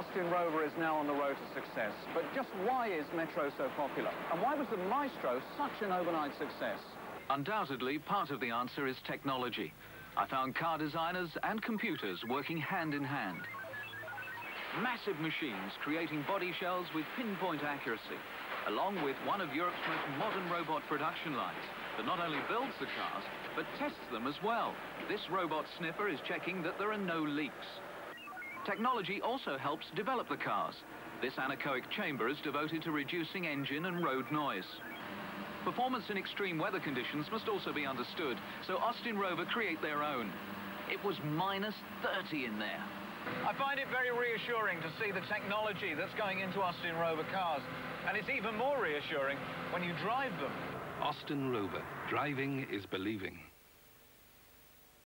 Austin Rover is now on the road to success, but just why is Metro so popular? And why was the Maestro such an overnight success? Undoubtedly, part of the answer is technology. I found car designers and computers working hand in hand. Massive machines creating body shells with pinpoint accuracy, along with one of Europe's most modern robot production lines that not only builds the cars, but tests them as well. This robot sniffer is checking that there are no leaks. Technology also helps develop the cars. This anechoic chamber is devoted to reducing engine and road noise. Performance in extreme weather conditions must also be understood, so Austin Rover create their own. It was minus 30 in there. I find it very reassuring to see the technology that's going into Austin Rover cars. And it's even more reassuring when you drive them. Austin Rover. Driving is believing.